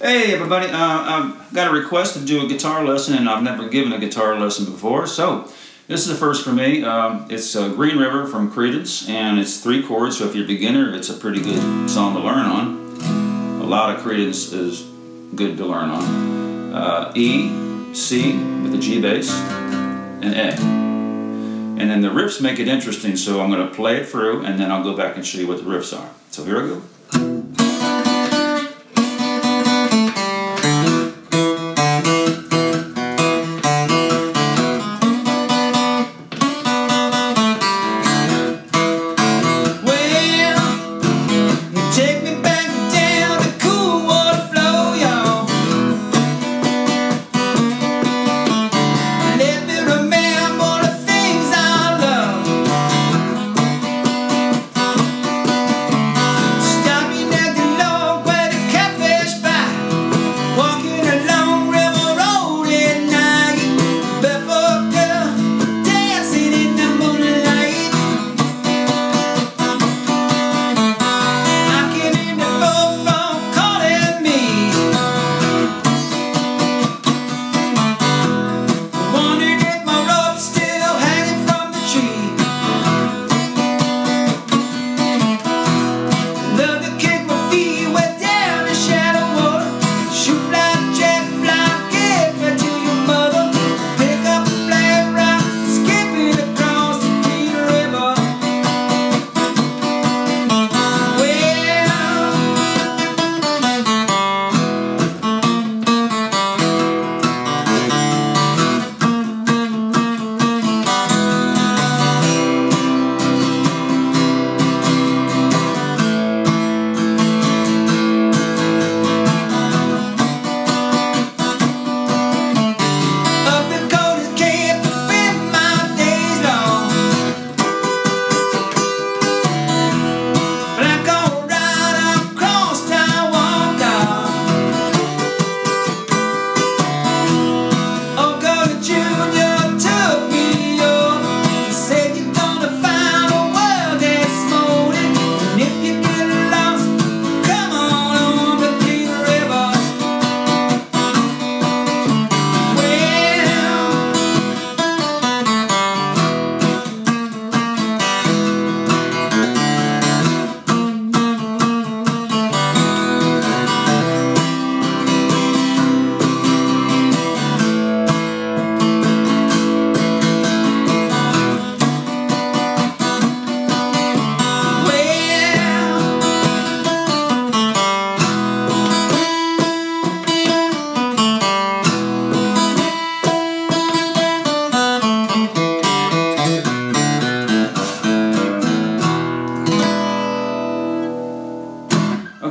Hey everybody, uh, I've got a request to do a guitar lesson and I've never given a guitar lesson before, so this is the first for me. Um, it's uh, Green River from Creedence and it's three chords, so if you're a beginner, it's a pretty good song to learn on. A lot of Creedence is good to learn on. Uh, e, C with the G bass, and A. And then the riffs make it interesting, so I'm going to play it through and then I'll go back and show you what the riffs are. So here I go.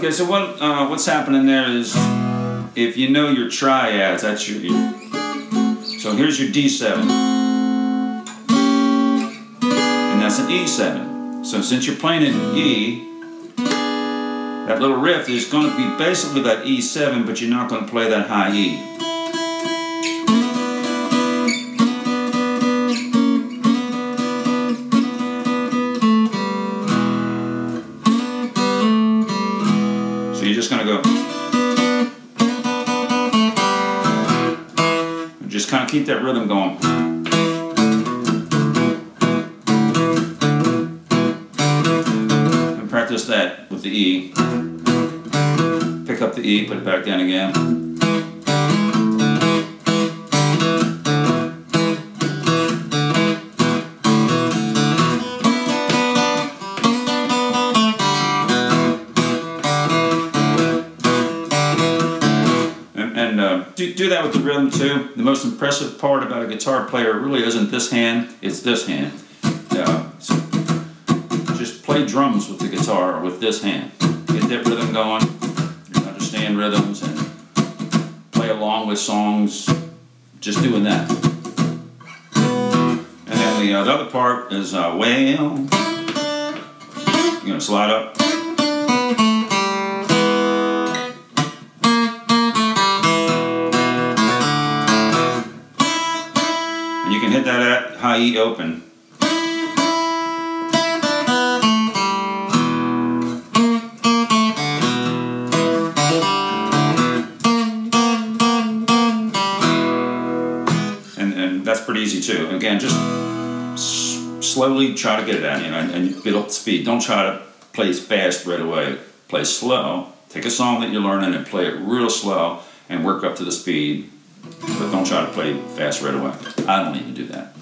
Okay, so what uh, what's happening there is if you know your triads, that's your so here's your D7, and that's an E7. So since you're playing in E, that little riff is going to be basically that E7, but you're not going to play that high E. Just kind of keep that rhythm going. And practice that with the E. Pick up the E, put it back down again. Do, do that with the rhythm too. The most impressive part about a guitar player really isn't this hand, it's this hand. Uh, so just play drums with the guitar with this hand. Get that rhythm going, understand rhythms and play along with songs, just doing that. And then the, uh, the other part is, uh, well, you're to slide up. And you can hit that at high E open. And, and that's pretty easy too. Again, just slowly try to get it out, you know, and, and up speed. Don't try to play fast right away. Play slow. Take a song that you're learning and play it real slow and work up to the speed but don't try to play fast right away. I don't even do that.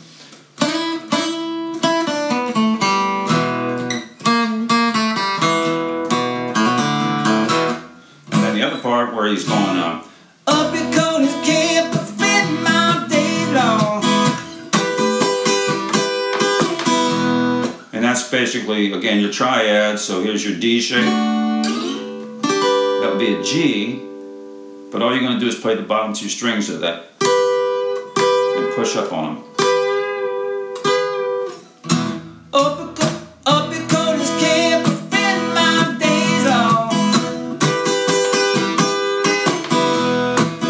And then the other part where he's going, uh, Up in Cody's camp, I spend my days long. and that's basically, again, your triad. So here's your D shape. That would be a G. But all you're going to do is play the bottom two strings of that and push up on them. Up in, Co- up in Cody's camp, I spend my days long.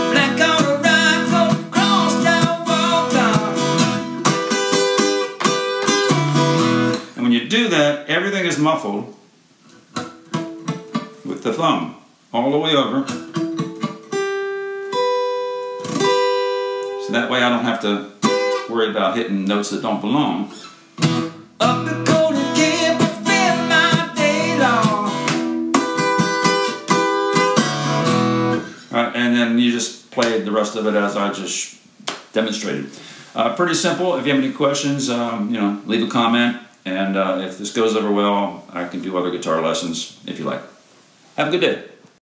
Black on the rock, across down Walton. And when you do that, everything is muffled with the thumb all the way over. So that way I don't have to worry about hitting notes that don't belong. Up in Cody's camp, spend my days long. Uh, and then you just play the rest of it as I just demonstrated. Uh, pretty simple. If you have any questions, um, you know, leave a comment. And uh, if this goes over well, I can do other guitar lessons if you like. Have a good day.